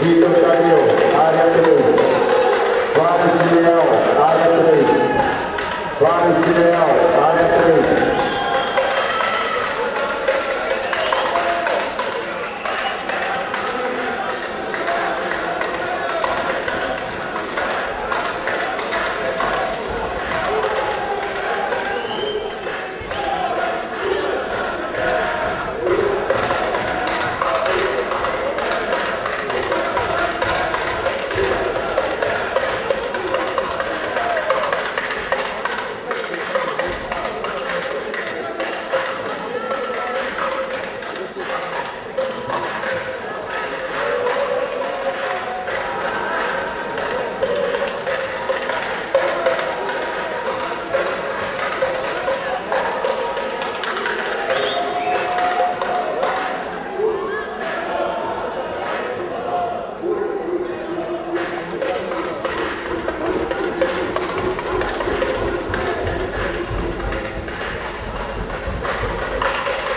Vitor Tadeu, área 3. Vários Leão, área 3. Vários Leão,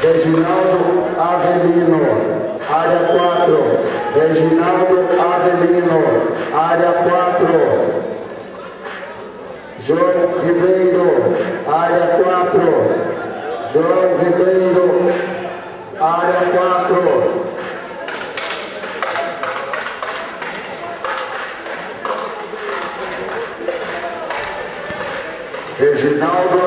Reginaldo Avelino, área 4. Reginaldo Avelino, área 4. João Ribeiro, área 4. João Ribeiro, área 4. Reginaldo